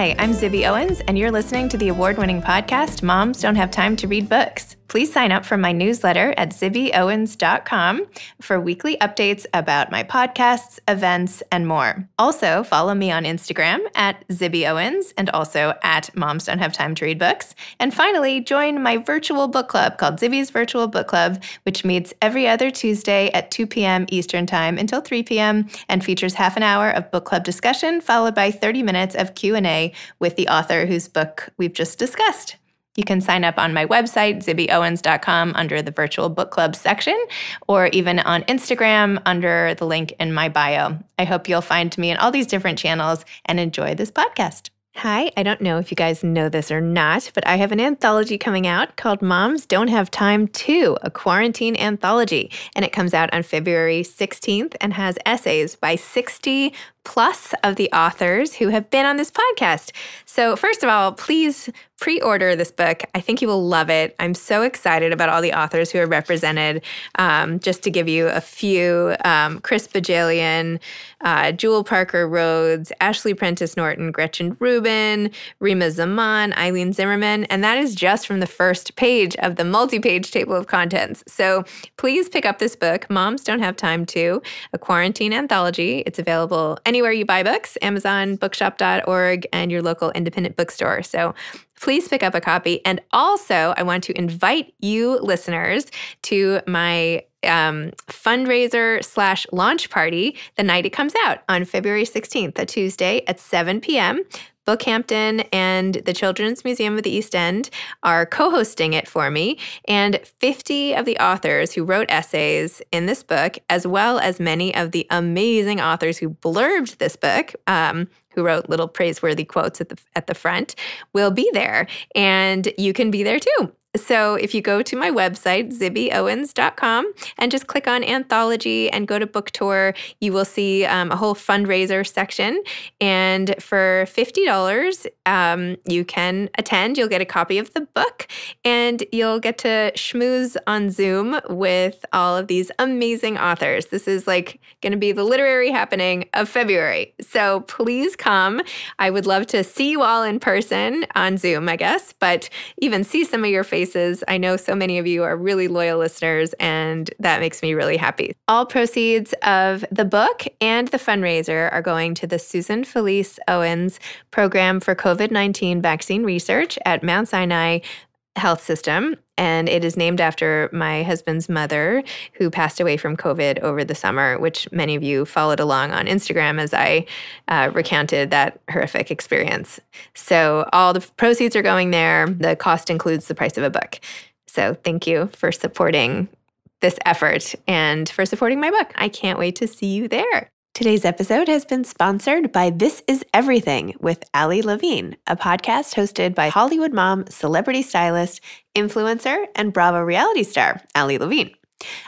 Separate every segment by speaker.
Speaker 1: Hi, I'm Zibby Owens, and you're listening to the award winning podcast, Moms Don't Have Time to Read Books. Please sign up for my newsletter at zibbyowens.com for weekly updates about my podcasts, events, and more. Also, follow me on Instagram at zibbyowens and also at Moms Don't Have Time to Read Books. And finally, join my virtual book club called Zibby's Virtual Book Club, which meets every other Tuesday at 2 p.m. Eastern Time until 3 p.m. and features half an hour of book club discussion followed by 30 minutes of Q&A with the author whose book we've just discussed. You can sign up on my website, zibbyowens.com, under the virtual book club section, or even on Instagram under the link in my bio. I hope you'll find me in all these different channels and enjoy this podcast. Hi, I don't know if you guys know this or not, but I have an anthology coming out called Moms Don't Have Time To, a quarantine anthology. And it comes out on February 16th and has essays by 60 plus of the authors who have been on this podcast. So, first of all, please pre order this book. I think you will love it. I'm so excited about all the authors who are represented. Um, just to give you a few um, Chris Bohjalian, uh, Jewell Parker Rhodes, Ashley Prentice Norton, Gretchen Rubin, Rima Zaman, Eilene Zimmerman. And that is just from the first page of the multi page table of contents. So, please pick up this book, Moms Don't Have Time to, a quarantine anthology. It's available anywhere you buy books, Amazon, bookshop.org, and your local independent bookstore. So please pick up a copy. And also, I want to invite you listeners to my um, fundraiser slash launch party the night it comes out on February 16th, a Tuesday at 7 p.m. Bookhampton and the Children's Museum of the East End are co hosting it for me. And 50 of the authors who wrote essays in this book, as well as many of the amazing authors who blurbed this book, um, who wrote little praiseworthy quotes at the at the front will be there and you can be there too so if you go to my website, zibbyowens.com, and just click on anthology and go to book tour, you will see um, a whole fundraiser section. And for $50, um, you can attend. You'll get a copy of the book and you'll get to schmooze on Zoom with all of these amazing authors. This is like going to be the literary happening of February. So please come. I would love to see you all in person on Zoom, I guess, but even see some of your faces I know so many of you are really loyal listeners, and that makes me really happy. All proceeds of the book and the fundraiser are going to the Susan Felice Owens Program for COVID 19 Vaccine Research at Mount Sinai health system. And it is named after my husband's mother, who passed away from COVID over the summer, which many of you followed along on Instagram as I uh, recounted that horrific experience. So all the proceeds are going there. The cost includes the price of a book. So thank you for supporting this effort and for supporting my book. I can't wait to see you there. Today's episode has been sponsored by This Is Everything with Ali Levine, a podcast hosted by Hollywood mom, celebrity stylist, influencer, and Bravo reality star, Ali Levine.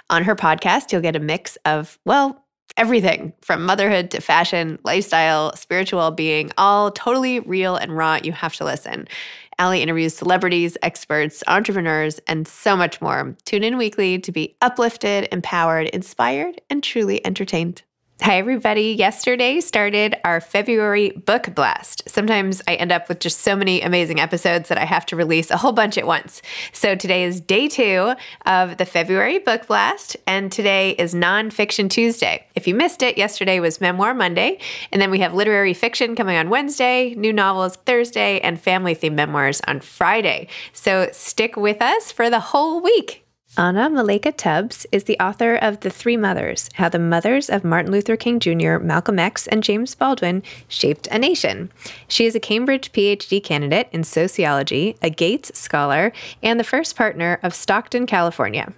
Speaker 1: On her podcast, you'll get a mix of, well, everything from motherhood to fashion, lifestyle, spiritual being, all totally real and raw. You have to listen. Ali interviews celebrities, experts, entrepreneurs, and so much more. Tune in weekly to be uplifted, empowered, inspired, and truly entertained. Hi, everybody. Yesterday started our February book blast. Sometimes I end up with just so many amazing episodes that I have to release a whole bunch at once. So today is day two of the February book blast, and today is Nonfiction Tuesday. If you missed it, yesterday was Memoir Monday, and then we have literary fiction coming on Wednesday, new novels Thursday, and family themed memoirs on Friday. So stick with us for the whole week. Anna Malaika Tubbs is the author of The Three Mothers How the Mothers of Martin Luther King Jr., Malcolm X, and James Baldwin Shaped a Nation. She is a Cambridge PhD candidate in sociology, a Gates Scholar, and the first partner of Stockton, California.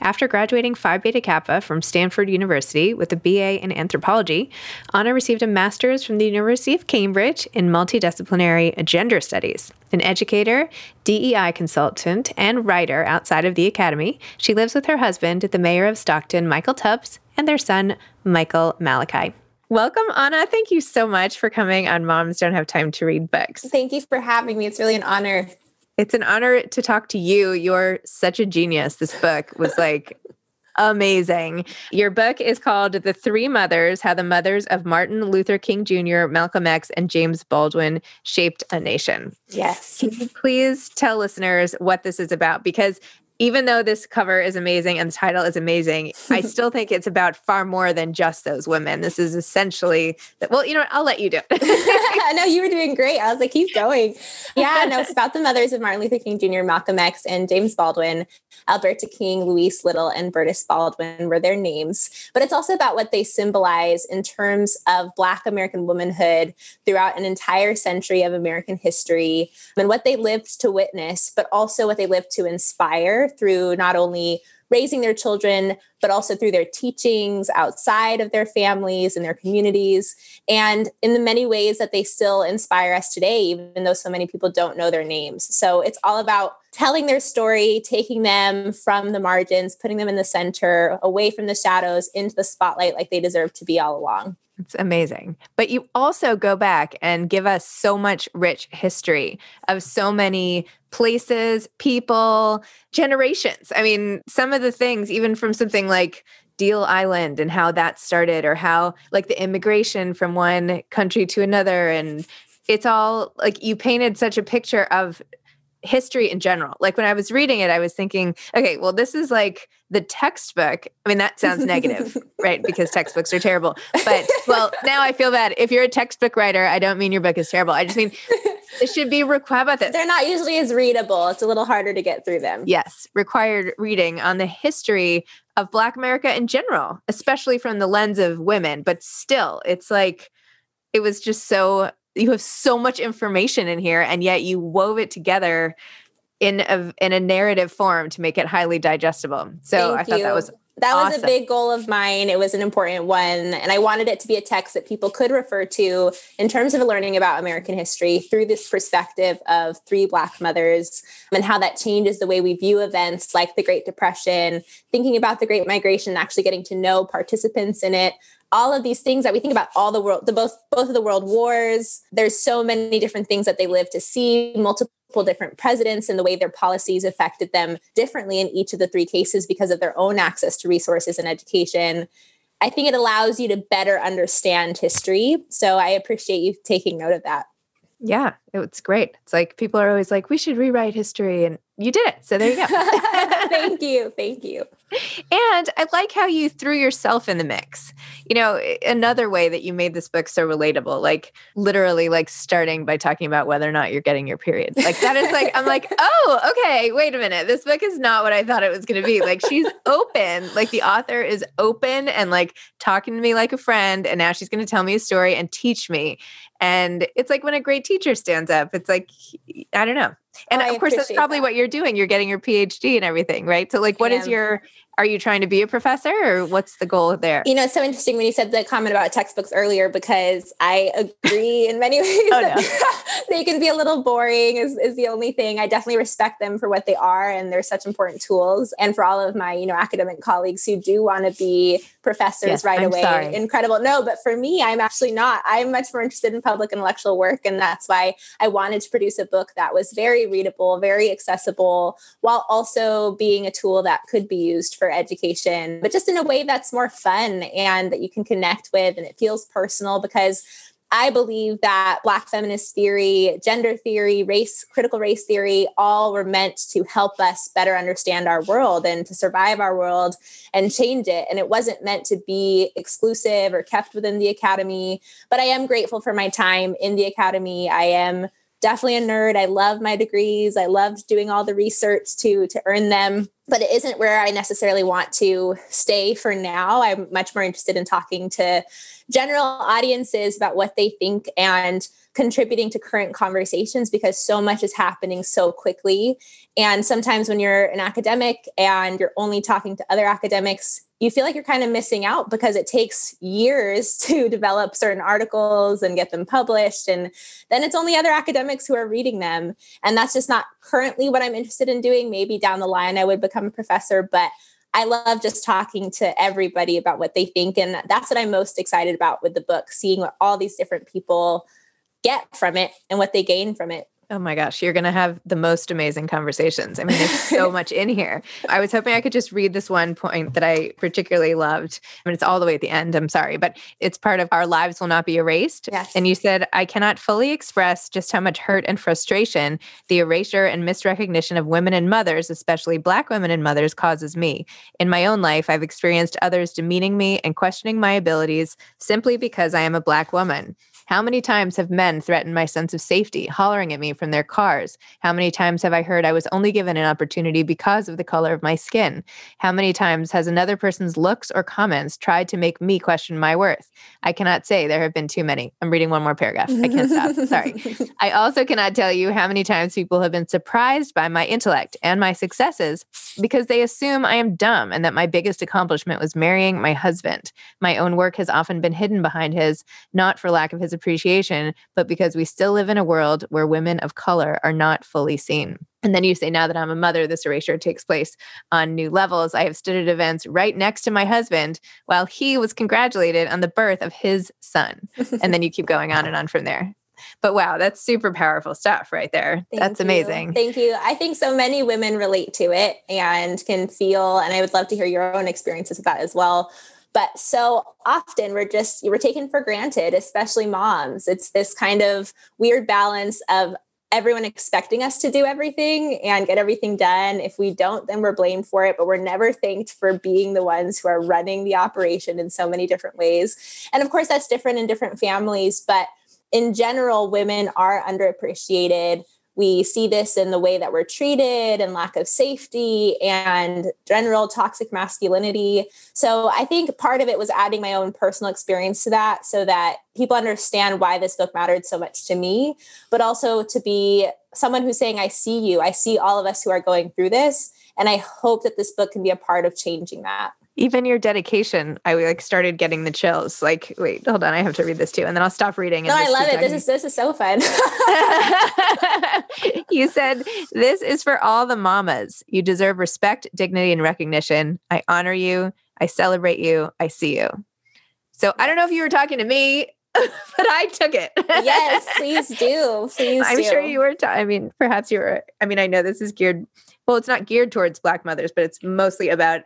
Speaker 1: After graduating Phi Beta Kappa from Stanford University with a BA in anthropology, Anna received a master's from the University of Cambridge in multidisciplinary gender studies. An educator, DEI consultant, and writer outside of the academy, she lives with her husband, the mayor of Stockton, Michael Tubbs, and their son, Michael Malachi. Welcome, Anna. Thank you so much for coming on Moms Don't Have Time to Read Books.
Speaker 2: Thank you for having me. It's really an honor.
Speaker 1: It's an honor to talk to you. You're such a genius. This book was like amazing. Your book is called The Three Mothers How the Mothers of Martin Luther King Jr., Malcolm X, and James Baldwin Shaped a Nation.
Speaker 2: Yes.
Speaker 1: Can you please tell listeners what this is about? Because even though this cover is amazing and the title is amazing, I still think it's about far more than just those women. This is essentially, well, you know what? I'll let you do
Speaker 2: it. no, you were doing great. I was like, keep going. Yeah, no, it's about the mothers of Martin Luther King Jr., Malcolm X, and James Baldwin. Alberta King, Louise Little, and Berdis Baldwin were their names. But it's also about what they symbolize in terms of Black American womanhood throughout an entire century of American history and what they lived to witness, but also what they lived to inspire through not only raising their children, but also through their teachings outside of their families and their communities, and in the many ways that they still inspire us today, even though so many people don't know their names. So it's all about telling their story, taking them from the margins, putting them in the center, away from the shadows, into the spotlight like they deserve to be all along.
Speaker 1: It's amazing. But you also go back and give us so much rich history of so many places, people, generations. I mean, some of the things, even from something like Deal Island and how that started, or how like the immigration from one country to another. And it's all like you painted such a picture of history in general. Like when I was reading it, I was thinking, okay, well, this is like the textbook. I mean, that sounds negative, right? Because textbooks are terrible. But well, now I feel bad. If you're a textbook writer, I don't mean your book is terrible. I just mean it should be required about this.
Speaker 2: They're not usually as readable. It's a little harder to get through them.
Speaker 1: Yes, required reading on the history of Black America in general, especially from the lens of women. But still, it's like it was just so you have so much information in here and yet you wove it together in a in a narrative form to make it highly digestible. So Thank I thought you. that was
Speaker 2: that
Speaker 1: awesome.
Speaker 2: was a big goal of mine. It was an important one. And I wanted it to be a text that people could refer to in terms of learning about American history through this perspective of three Black mothers and how that changes the way we view events like the Great Depression, thinking about the Great Migration, actually getting to know participants in it, all of these things that we think about all the world the both both of the world wars there's so many different things that they live to see multiple different presidents and the way their policies affected them differently in each of the three cases because of their own access to resources and education i think it allows you to better understand history so i appreciate you taking note of that
Speaker 1: yeah it's great it's like people are always like we should rewrite history and you did it. So there you go.
Speaker 2: thank you. Thank you.
Speaker 1: And I like how you threw yourself in the mix. You know, another way that you made this book so relatable, like literally like starting by talking about whether or not you're getting your period. Like that is like, I'm like, oh, okay, wait a minute. This book is not what I thought it was going to be. Like she's open, like the author is open and like talking to me like a friend. And now she's going to tell me a story and teach me. And it's like when a great teacher stands up, it's like, I don't know. And of course, that's probably that. what you're doing. You're getting your PhD and everything, right? So, like, what is your are you trying to be a professor or what's the goal there?
Speaker 2: You know, it's so interesting when you said the comment about textbooks earlier because I agree in many ways oh, no. they can be a little boring is, is the only thing. I definitely respect them for what they are and they're such important tools. And for all of my, you know, academic colleagues who do want to be professors yes, right I'm away, sorry. incredible. No, but for me, I'm actually not. I'm much more interested in public intellectual work. And that's why I wanted to produce a book that was very readable, very accessible, while also being a tool that could be used for education, but just in a way that's more fun and that you can connect with and it feels personal because I believe that Black feminist theory, gender theory, race, critical race theory, all were meant to help us better understand our world and to survive our world and change it. And it wasn't meant to be exclusive or kept within the academy. But I am grateful for my time in the academy. I am definitely a nerd. I love my degrees. I loved doing all the research to to earn them, but it isn't where I necessarily want to stay for now. I'm much more interested in talking to general audiences about what they think and contributing to current conversations because so much is happening so quickly. And sometimes when you're an academic and you're only talking to other academics, you feel like you're kind of missing out because it takes years to develop certain articles and get them published. And then it's only other academics who are reading them. And that's just not currently what I'm interested in doing. Maybe down the line I would become a professor, but I love just talking to everybody about what they think. And that's what I'm most excited about with the book, seeing what all these different people get from it and what they gain from it.
Speaker 1: Oh my gosh, you're going to have the most amazing conversations. I mean, there's so much in here. I was hoping I could just read this one point that I particularly loved. I mean, it's all the way at the end. I'm sorry, but it's part of Our Lives Will Not Be Erased.
Speaker 2: Yes.
Speaker 1: And you said, I cannot fully express just how much hurt and frustration the erasure and misrecognition of women and mothers, especially Black women and mothers, causes me. In my own life, I've experienced others demeaning me and questioning my abilities simply because I am a Black woman. How many times have men threatened my sense of safety, hollering at me from their cars? How many times have I heard I was only given an opportunity because of the color of my skin? How many times has another person's looks or comments tried to make me question my worth? I cannot say there have been too many. I'm reading one more paragraph. I can't stop. Sorry. I also cannot tell you how many times people have been surprised by my intellect and my successes because they assume I am dumb and that my biggest accomplishment was marrying my husband. My own work has often been hidden behind his, not for lack of his appreciation, but because we still live in a world where women of color are not fully seen. And then you say, now that I'm a mother, this erasure takes place on new levels. I have stood at events right next to my husband while he was congratulated on the birth of his son. and then you keep going on and on from there. But wow, that's super powerful stuff right there. Thank that's
Speaker 2: you.
Speaker 1: amazing.
Speaker 2: Thank you. I think so many women relate to it and can feel, and I would love to hear your own experiences with that as well but so often we're just, we're taken for granted, especially moms. It's this kind of weird balance of everyone expecting us to do everything and get everything done. If we don't, then we're blamed for it, but we're never thanked for being the ones who are running the operation in so many different ways. And of course, that's different in different families, but in general, women are underappreciated we see this in the way that we're treated and lack of safety and general toxic masculinity. So I think part of it was adding my own personal experience to that so that people understand why this book mattered so much to me, but also to be someone who's saying, I see you, I see all of us who are going through this. And I hope that this book can be a part of changing that
Speaker 1: even your dedication i like started getting the chills like wait hold on i have to read this too and then i'll stop reading
Speaker 2: no i love it this is this is so fun
Speaker 1: you said this is for all the mamas you deserve respect dignity and recognition i honor you i celebrate you i see you so i don't know if you were talking to me but I took it.
Speaker 2: yes, please do. Please
Speaker 1: I'm
Speaker 2: do.
Speaker 1: sure you were. I mean, perhaps you were. I mean, I know this is geared. Well, it's not geared towards Black mothers, but it's mostly about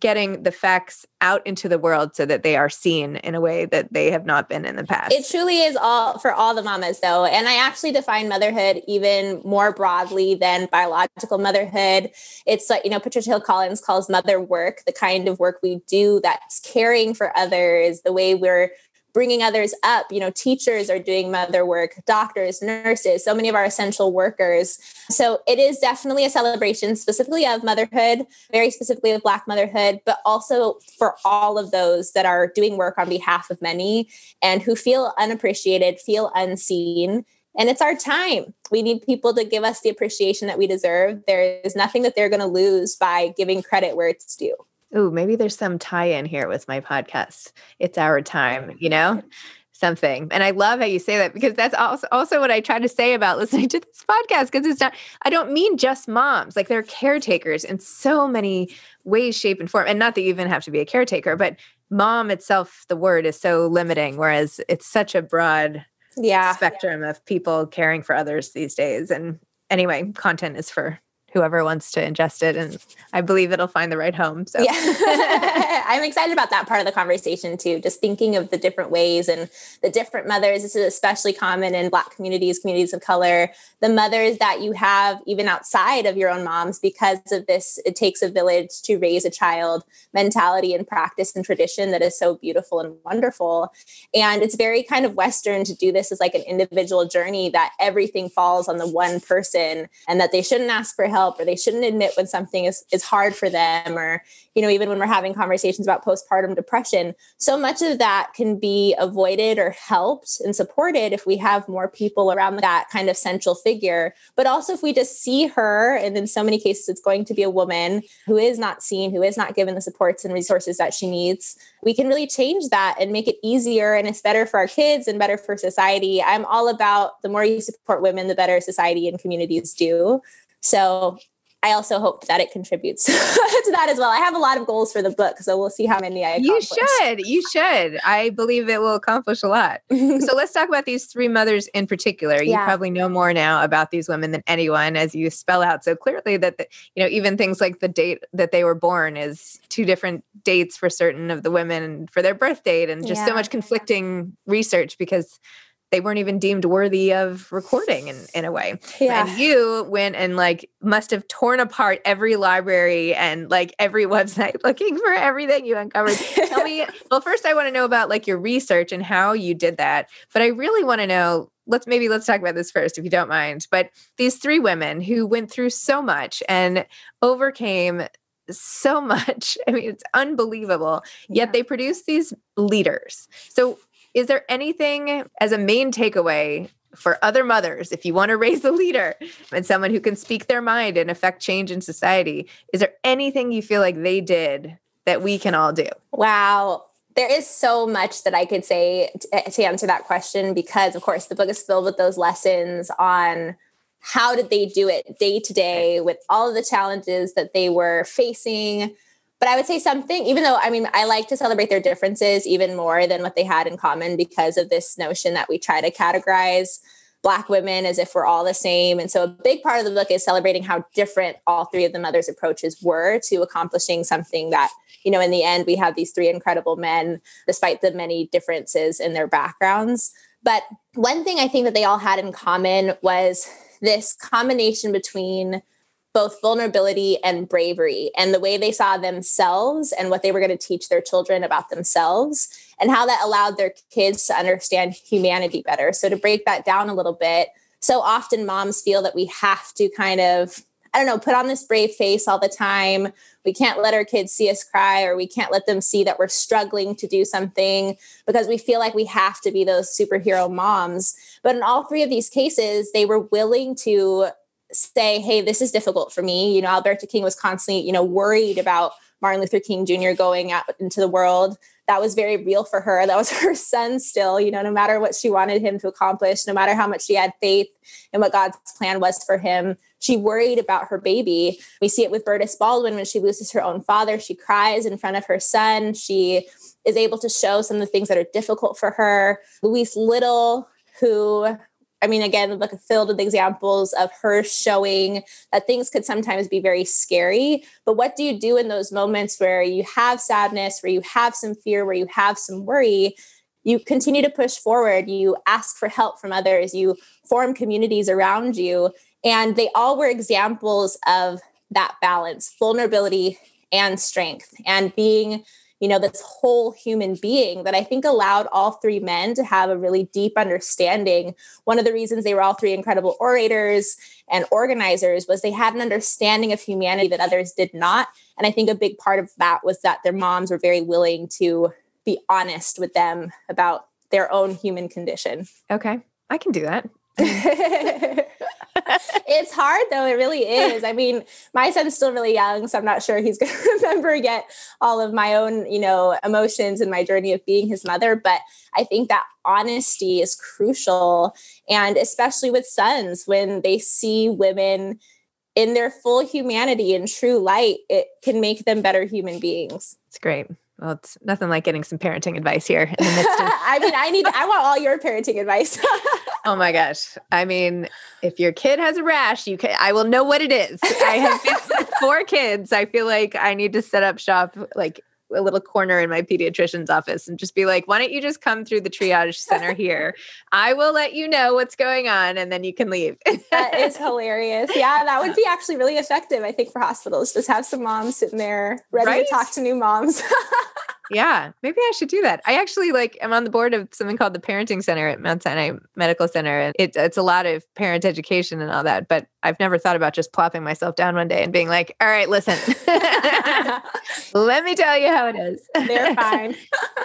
Speaker 1: getting the facts out into the world so that they are seen in a way that they have not been in the past.
Speaker 2: It truly is all for all the mamas though. And I actually define motherhood even more broadly than biological motherhood. It's like, you know, Patricia Hill Collins calls mother work the kind of work we do that's caring for others, the way we're bringing others up. You know, teachers are doing mother work, doctors, nurses, so many of our essential workers. So it is definitely a celebration, specifically of motherhood, very specifically of Black motherhood, but also for all of those that are doing work on behalf of many and who feel unappreciated, feel unseen. And it's our time. We need people to give us the appreciation that we deserve. There is nothing that they're going to lose by giving credit where it's due.
Speaker 1: Ooh, maybe there's some tie in here with my podcast. It's our time, you know? Something. And I love how you say that because that's also also what I try to say about listening to this podcast because it's not I don't mean just moms. Like they're caretakers in so many ways, shape, and form. And not that you even have to be a caretaker, but mom itself, the word is so limiting, whereas it's such a broad
Speaker 2: yeah
Speaker 1: spectrum of people caring for others these days. And anyway, content is for whoever wants to ingest it and i believe it'll find the right home so.
Speaker 2: Yeah. I'm excited about that part of the conversation too just thinking of the different ways and the different mothers. This is especially common in black communities communities of color. The mothers that you have even outside of your own moms because of this it takes a village to raise a child mentality and practice and tradition that is so beautiful and wonderful. And it's very kind of western to do this as like an individual journey that everything falls on the one person and that they shouldn't ask for help help or they shouldn't admit when something is, is hard for them or you know even when we're having conversations about postpartum depression so much of that can be avoided or helped and supported if we have more people around that kind of central figure. But also if we just see her and in so many cases it's going to be a woman who is not seen who is not given the supports and resources that she needs we can really change that and make it easier and it's better for our kids and better for society. I'm all about the more you support women the better society and communities do so I also hope that it contributes to that as well. I have a lot of goals for the book, so we'll see how many I accomplish.
Speaker 1: You should. You should. I believe it will accomplish a lot. so let's talk about these three mothers in particular. You yeah. probably know more now about these women than anyone as you spell out so clearly that the, you know even things like the date that they were born is two different dates for certain of the women for their birth date and just yeah. so much conflicting research because they weren't even deemed worthy of recording in, in a way. Yeah. And you went and like must have torn apart every library and like every website looking for everything you uncovered. Tell me, well, first I want to know about like your research and how you did that. But I really want to know, let's maybe let's talk about this first if you don't mind. But these three women who went through so much and overcame so much. I mean, it's unbelievable. Yeah. Yet they produce these leaders. So is there anything as a main takeaway for other mothers if you want to raise a leader and someone who can speak their mind and affect change in society? Is there anything you feel like they did that we can all do?
Speaker 2: Wow. There is so much that I could say to, eh, to answer that question because, of course, the book is filled with those lessons on how did they do it day to day with all of the challenges that they were facing but I would say something, even though I mean, I like to celebrate their differences even more than what they had in common because of this notion that we try to categorize Black women as if we're all the same. And so a big part of the book is celebrating how different all three of the mothers' approaches were to accomplishing something that, you know, in the end, we have these three incredible men, despite the many differences in their backgrounds. But one thing I think that they all had in common was this combination between both vulnerability and bravery and the way they saw themselves and what they were going to teach their children about themselves and how that allowed their kids to understand humanity better. So, to break that down a little bit, so often moms feel that we have to kind of, I don't know, put on this brave face all the time. We can't let our kids see us cry, or we can't let them see that we're struggling to do something because we feel like we have to be those superhero moms. But in all three of these cases, they were willing to say, hey, this is difficult for me. You know, Alberta King was constantly, you know, worried about Martin Luther King Jr. going out into the world. That was very real for her. That was her son still, you know, no matter what she wanted him to accomplish, no matter how much she had faith in what God's plan was for him, she worried about her baby. We see it with Berdis Baldwin when she loses her own father. She cries in front of her son. She is able to show some of the things that are difficult for her. Louise Little, who I mean, again, the book is filled with examples of her showing that things could sometimes be very scary. But what do you do in those moments where you have sadness, where you have some fear, where you have some worry? You continue to push forward. You ask for help from others. You form communities around you. And they all were examples of that balance, vulnerability and strength, and being you know, this whole human being that I think allowed all three men to have a really deep understanding. One of the reasons they were all three incredible orators and organizers was they had an understanding of humanity that others did not. And I think a big part of that was that their moms were very willing to be honest with them about their own human condition.
Speaker 1: Okay. I can do that.
Speaker 2: it's hard though. It really is. I mean, my son's still really young, so I'm not sure he's going to remember yet all of my own, you know, emotions and my journey of being his mother. But I think that honesty is crucial. And especially with sons, when they see women in their full humanity and true light, it can make them better human beings.
Speaker 1: It's great. Well, it's nothing like getting some parenting advice here. In the midst
Speaker 2: of- I mean, I need, I want all your parenting advice.
Speaker 1: oh my gosh. I mean, if your kid has a rash, you can, I will know what it is. I have four kids. I feel like I need to set up shop like a little corner in my pediatrician's office and just be like, why don't you just come through the triage center here? I will let you know what's going on and then you can leave.
Speaker 2: that is hilarious. Yeah, that would be actually really effective, I think, for hospitals. Just have some moms sitting there ready right? to talk to new moms.
Speaker 1: yeah, maybe I should do that. I actually like I'm on the board of something called the Parenting Center at Mount Sinai Medical Center, and it, it's a lot of parent education and all that. But I've never thought about just plopping myself down one day and being like, "All right, listen, let me tell you how it is."
Speaker 2: They're fine.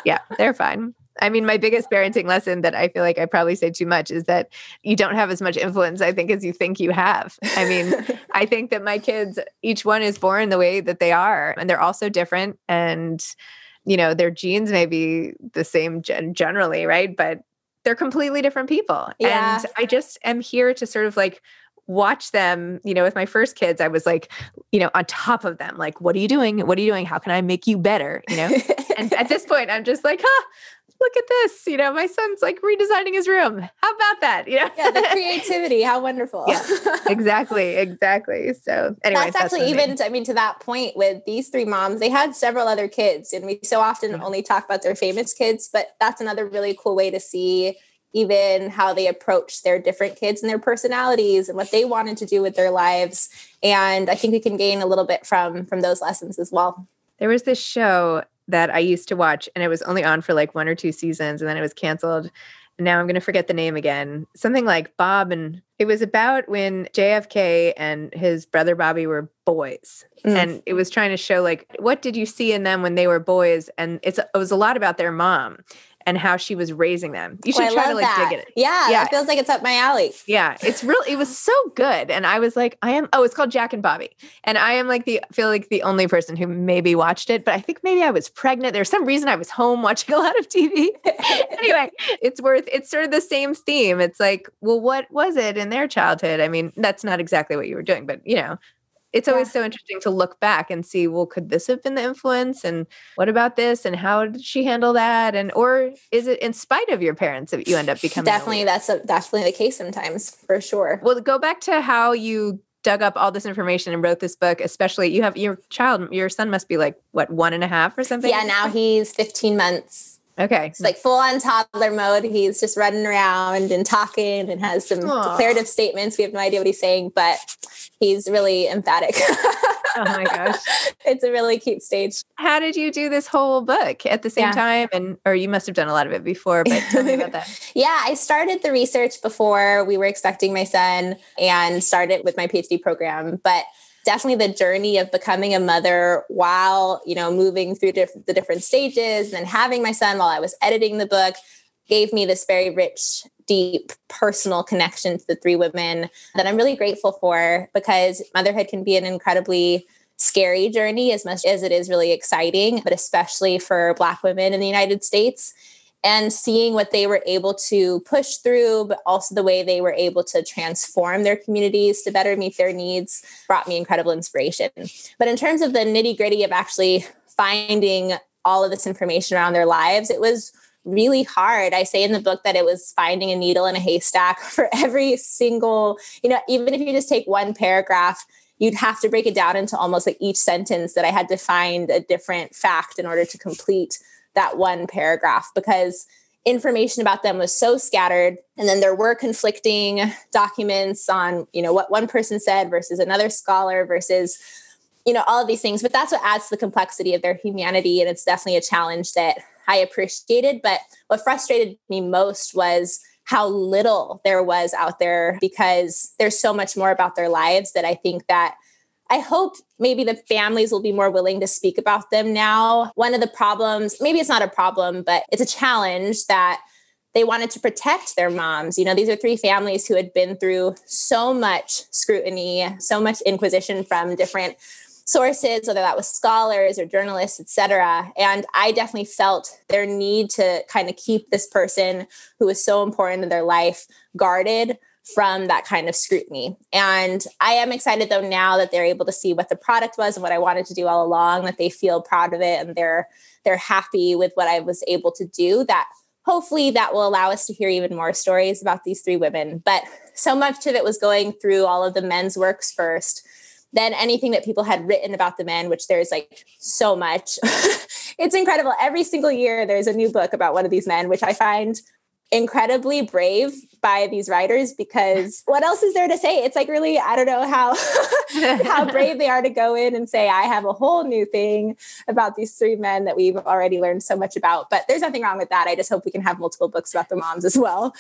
Speaker 1: yeah, they're fine. I mean, my biggest parenting lesson that I feel like I probably say too much is that you don't have as much influence, I think, as you think you have. I mean, I think that my kids, each one is born the way that they are, and they're also different. And you know, their genes may be the same gen- generally, right? But they're completely different people. Yeah. And I just am here to sort of like watch them, you know, with my first kids, I was like, you know, on top of them, like, what are you doing? What are you doing? How can I make you better? You know? and at this point, I'm just like, huh, look at this. You know, my son's like redesigning his room. How about that? You know?
Speaker 2: yeah, the creativity. How wonderful.
Speaker 1: yeah, exactly. Exactly. So anyway,
Speaker 2: that's actually that's even, I mean, to that point with these three moms, they had several other kids and we so often only talk about their famous kids, but that's another really cool way to see even how they approach their different kids and their personalities and what they wanted to do with their lives and i think we can gain a little bit from from those lessons as well
Speaker 1: there was this show that i used to watch and it was only on for like one or two seasons and then it was canceled. And now i'm going to forget the name again. Something like bob and it was about when jfk and his brother bobby were boys mm. and it was trying to show like what did you see in them when they were boys? And it's it was a lot about their mom and how she was raising them. You oh, should oh, try to like
Speaker 2: that.
Speaker 1: dig it.
Speaker 2: Yeah, yeah, it feels like it's up my alley.
Speaker 1: Yeah, it's real. It was so good, and I was like, I am. Oh, it's called Jack and Bobby, and I am like the feel like the only person who maybe watched it, but I think maybe I was pregnant. There's some reason I was home watching a lot of TV. anyway, it's worth. It's sort of the same theme. It's like, well, what was it in their childhood? I mean, that's not exactly what you were doing, but you know, it's always yeah. so interesting to look back and see well could this have been the influence? And what about this? And how did she handle that? And or is it in spite of your parents that you end up becoming
Speaker 2: definitely that's a, definitely the case sometimes for sure.
Speaker 1: Well go back to how you dug up all this information and wrote this book especially you have your child your son must be like what one and a half or something?
Speaker 2: Yeah now he's 15 months
Speaker 1: Okay.
Speaker 2: It's like full on toddler mode. He's just running around and talking and has some Aww. declarative statements. We have no idea what he's saying, but he's really emphatic.
Speaker 1: oh my gosh.
Speaker 2: It's a really cute stage.
Speaker 1: How did you do this whole book at the same yeah. time? And or you must have done a lot of it before, but tell me about that.
Speaker 2: yeah, I started the research before we were expecting my son and started with my PhD program. But definitely the journey of becoming a mother while you know moving through diff- the different stages and then having my son while i was editing the book gave me this very rich deep personal connection to the three women that i'm really grateful for because motherhood can be an incredibly scary journey as much as it is really exciting but especially for black women in the united states and seeing what they were able to push through, but also the way they were able to transform their communities to better meet their needs brought me incredible inspiration. But in terms of the nitty gritty of actually finding all of this information around their lives, it was really hard. I say in the book that it was finding a needle in a haystack for every single, you know, even if you just take one paragraph, you'd have to break it down into almost like each sentence that I had to find a different fact in order to complete that one paragraph because information about them was so scattered. And then there were conflicting documents on you know what one person said versus another scholar versus you know all of these things. But that's what adds to the complexity of their humanity. And it's definitely a challenge that i appreciated. But what frustrated me most was how little there was out there because there's so much more about their lives that i think that I hope maybe the families will be more willing to speak about them now. One of the problems, maybe it's not a problem, but it's a challenge that they wanted to protect their moms. You know, these are three families who had been through so much scrutiny, so much inquisition from different sources, whether that was scholars or journalists, et cetera. And I definitely felt their need to kind of keep this person who was so important in their life guarded from that kind of scrutiny. And I am excited though now that they're able to see what the product was and what I wanted to do all along, that they feel proud of it and they're they're happy with what I was able to do. That hopefully that will allow us to hear even more stories about these three women. But so much of it was going through all of the men's works first. Then anything that people had written about the men, which there's like so much. it's incredible. Every single year there's a new book about one of these men, which I find incredibly brave by these writers because what else is there to say? It's like really, I don't know how how brave they are to go in and say, I have a whole new thing about these three men that we've already learned so much about. But there's nothing wrong with that. I just hope we can have multiple books about the moms as well.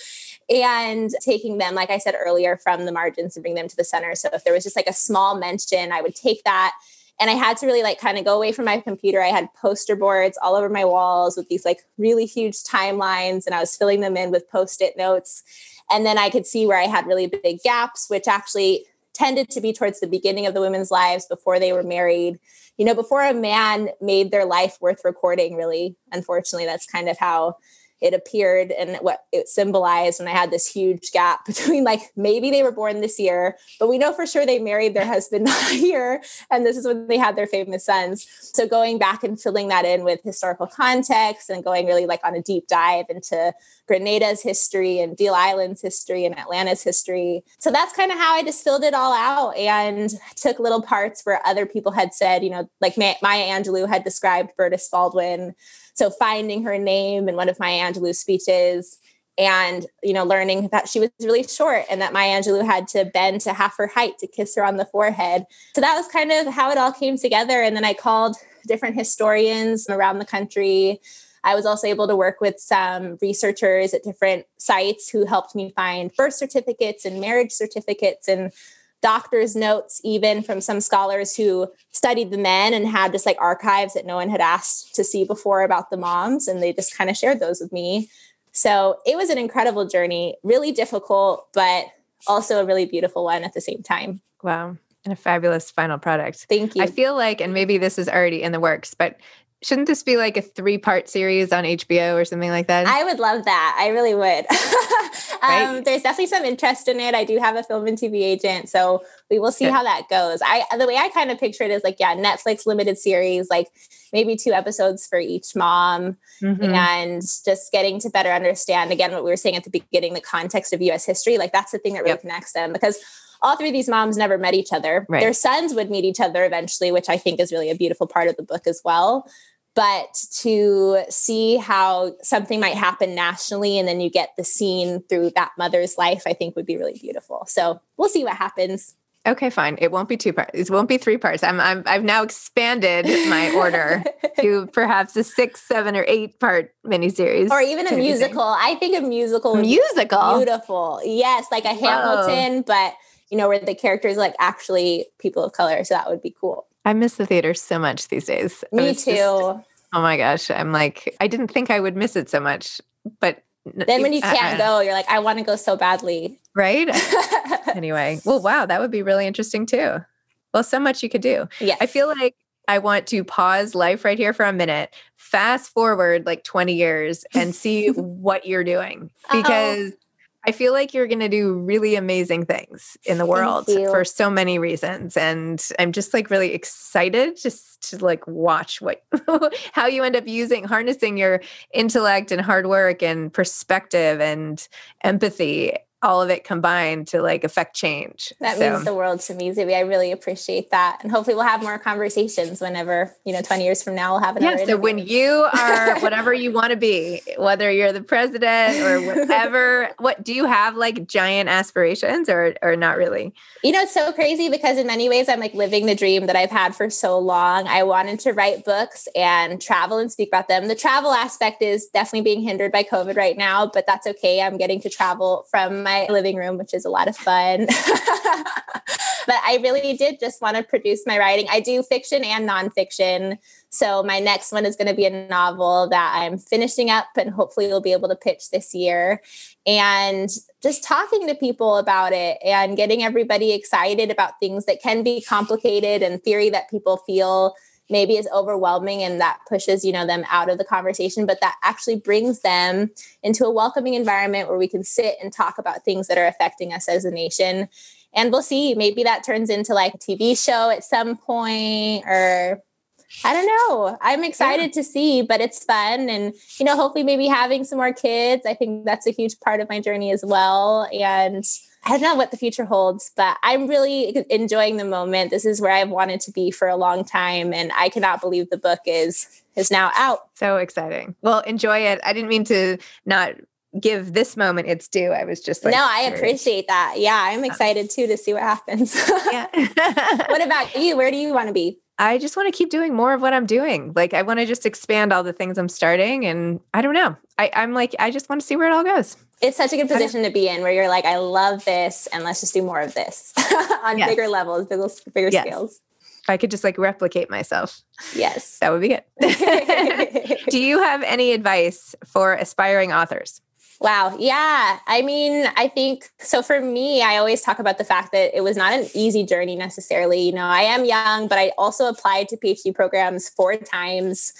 Speaker 2: And taking them, like I said earlier, from the margins and bring them to the center. So if there was just like a small mention, I would take that and I had to really like kind of go away from my computer. I had poster boards all over my walls with these like really huge timelines, and I was filling them in with post it notes. And then I could see where I had really big gaps, which actually tended to be towards the beginning of the women's lives before they were married. You know, before a man made their life worth recording, really. Unfortunately, that's kind of how it appeared and what it symbolized. And I had this huge gap between like maybe they were born this year, but we know for sure they married their husband that year. And this is when they had their famous sons. So going back and filling that in with historical context and going really like on a deep dive into Grenada's history and Deal Island's history and Atlanta's history. So that's kind of how I just filled it all out and took little parts where other people had said, you know, like Maya Angelou had described Berdis Baldwin. So finding her name in one of Maya Angelou's speeches and you know learning that she was really short and that Maya Angelou had to bend to half her height to kiss her on the forehead. So that was kind of how it all came together and then I called different historians around the country I was also able to work with some researchers at different sites who helped me find birth certificates and marriage certificates and doctor's notes, even from some scholars who studied the men and had just like archives that no one had asked to see before about the moms. And they just kind of shared those with me. So it was an incredible journey, really difficult, but also a really beautiful one at the same time.
Speaker 1: Wow. And a fabulous final product.
Speaker 2: Thank you.
Speaker 1: I feel like, and maybe this is already in the works, but shouldn't this be like a three part series on HBO or something like that?
Speaker 2: I would love that. I really would. um, right? There's definitely some interest in it. I do have a film and TV agent, so we will see Good. how that goes. I the way I kind of picture it is like yeah, Netflix limited series, like maybe two episodes for each mom, mm-hmm. and just getting to better understand again what we were saying at the beginning, the context of U.S. history. Like that's the thing that really yep. connects them because all three of these moms never met each other. Right. Their sons would meet each other eventually, which I think is really a beautiful part of the book as well but to see how something might happen nationally and then you get the scene through that mother's life i think would be really beautiful. So we'll see what happens.
Speaker 1: Okay fine. It won't be two parts it won't be three parts. I'm, I'm i've now expanded my order to perhaps a six seven or eight part miniseries
Speaker 2: or even a musical. I think a musical
Speaker 1: musical?
Speaker 2: beautiful. Yes like a hamilton Whoa. but you know where the characters like actually people of color. So that would be cool
Speaker 1: I miss the theater so much these days.
Speaker 2: Me too. Just, oh
Speaker 1: my gosh. I'm like, I didn't think I would miss it so much, but
Speaker 2: then when you can't uh, go, you're like, I want to go so badly.
Speaker 1: Right. anyway, well, wow, that would be really interesting too. Well, so much you could do.
Speaker 2: Yeah.
Speaker 1: I feel like I want to pause life right here for a minute, fast forward like 20 years and see what you're doing because Uh-oh. I feel like you're going to do really amazing things in the world for so many reasons and I'm just like really excited just to like watch what how you end up using harnessing your intellect and hard work and perspective and empathy all of it combined to like affect change.
Speaker 2: That so. means the world to me, Zibby. I really appreciate that. And hopefully we'll have more conversations whenever, you know, 20 years from now we'll have another.
Speaker 1: Yeah. So when you are whatever you want to be, whether you're the president or whatever, what do you have like giant aspirations or or not really?
Speaker 2: You know, it's so crazy because in many ways I'm like living the dream that I've had for so long. I wanted to write books and travel and speak about them. The travel aspect is definitely being hindered by COVID right now, but that's okay. I'm getting to travel from my my living room, which is a lot of fun. but I really did just want to produce my writing. I do fiction and nonfiction. So my next one is going to be a novel that I'm finishing up and hopefully we'll be able to pitch this year. And just talking to people about it and getting everybody excited about things that can be complicated and theory that people feel maybe is overwhelming and that pushes you know them out of the conversation but that actually brings them into a welcoming environment where we can sit and talk about things that are affecting us as a nation and we'll see maybe that turns into like a tv show at some point or I don't know. I'm excited yeah. to see, but it's fun. And, you know, hopefully maybe having some more kids. I think that's a huge part of my journey as well. And I don't know what the future holds, but I'm really enjoying the moment. This is where I've wanted to be for a long time, and I cannot believe the book is is now out.
Speaker 1: So exciting! Well, enjoy it. I didn't mean to not give this moment its due. I was just like,
Speaker 2: no, I appreciate that. Yeah, I'm uh, excited too to see what happens. yeah. what about you? Where do you want to be?
Speaker 1: I just want to keep doing more of what I'm doing. Like I want to just expand all the things I'm starting, and I don't know. I, I'm like I just want to see where it all goes
Speaker 2: it's such a good position to be in where you're like, I love this and let's just do more of this on yes. bigger levels, bigger, bigger yes. scales.
Speaker 1: If I could just like replicate myself.
Speaker 2: Yes.
Speaker 1: That would be good. do you have any advice for aspiring authors?
Speaker 2: Wow. Yeah. I mean, I think so for me, I always talk about the fact that it was not an easy journey necessarily. You know, I am young, but I also applied to PhD programs four times.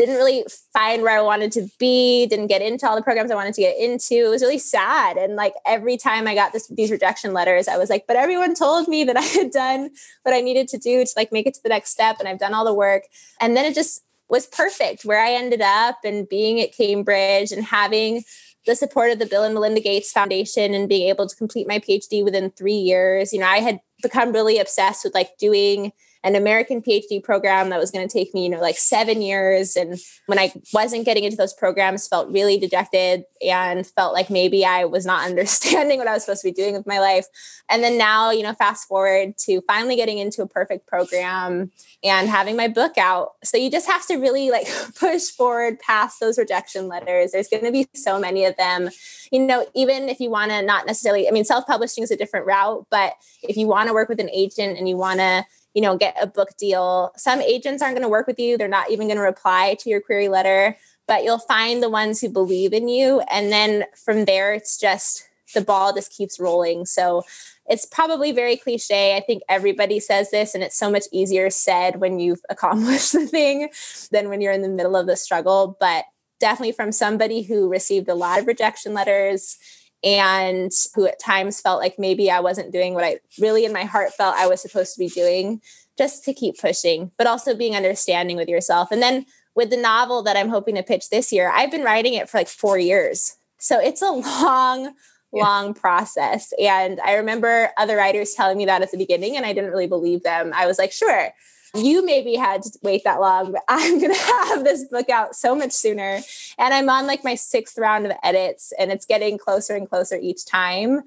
Speaker 2: Didn't really find where I wanted to be, didn't get into all the programs I wanted to get into. It was really sad. And like every time I got this, these rejection letters, I was like, but everyone told me that I had done what I needed to do to like make it to the next step and I've done all the work. And then it just was perfect where I ended up and being at Cambridge and having the support of the Bill and Melinda Gates Foundation and being able to complete my PhD within three years. You know, I had become really obsessed with like doing an American PhD program that was going to take me, you know, like seven years. And when I wasn't getting into those programs, felt really dejected and felt like maybe I was not understanding what I was supposed to be doing with my life. And then now, you know, fast forward to finally getting into a perfect program and having my book out. So you just have to really like push forward past those rejection letters. There's going to be so many of them. You know, even if you want to not necessarily, I mean, self publishing is a different route, but if you want to work with an agent and you want to, you know, get a book deal. Some agents aren't going to work with you. They're not even going to reply to your query letter, but you'll find the ones who believe in you. And then from there, it's just the ball just keeps rolling. So it's probably very cliche. I think everybody says this, and it's so much easier said when you've accomplished the thing than when you're in the middle of the struggle. But definitely from somebody who received a lot of rejection letters and who at times felt like maybe I wasn't doing what I really in my heart felt I was supposed to be doing, just to keep pushing, but also being understanding with yourself. And then with the novel that I'm hoping to pitch this year, I've been writing it for like four years. So it's a long, yeah. long process. And I remember other writers telling me that at the beginning, and I didn't really believe them. I was like, sure, you maybe had to wait that long, but I'm going to have this book out so much sooner. And I'm on like my sixth round of edits, and it's getting closer and closer each time.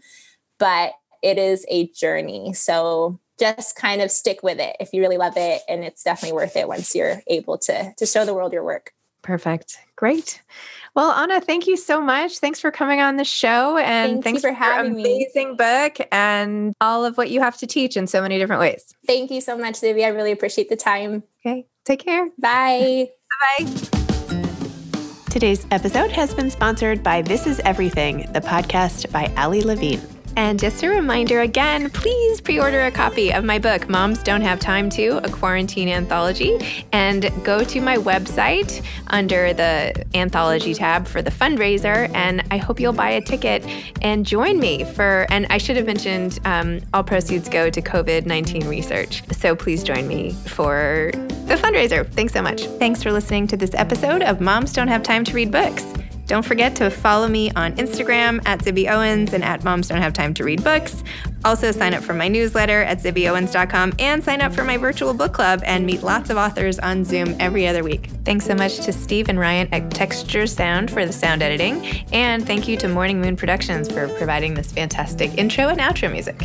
Speaker 2: But it is a journey. So just kind of stick with it if you really love it. And it's definitely worth it once you're able to, to show the world your work.
Speaker 1: Perfect. Great. Well, Anna, thank you so much. Thanks for coming on the show and
Speaker 2: thank thanks for having
Speaker 1: amazing me. Amazing book and all of what you have to teach in so many different ways.
Speaker 2: Thank you so much, Zibby. I really appreciate the time.
Speaker 1: Okay. Take care.
Speaker 2: Bye.
Speaker 1: Bye. Today's episode has been sponsored by This Is Everything, the podcast by Ali Levine. And just a reminder again, please pre order a copy of my book, Moms Don't Have Time to, a quarantine anthology, and go to my website under the anthology tab for the fundraiser. And I hope you'll buy a ticket and join me for, and I should have mentioned um, all proceeds go to COVID 19 research. So please join me for the fundraiser. Thanks so much. Thanks for listening to this episode of Moms Don't Have Time to Read Books. Don't forget to follow me on Instagram at Zibby Owens and at Moms Don't Have Time to Read Books. Also, sign up for my newsletter at zibbyowens.com and sign up for my virtual book club and meet lots of authors on Zoom every other week. Thanks so much to Steve and Ryan at Texture Sound for the sound editing. And thank you to Morning Moon Productions for providing this fantastic intro and outro music.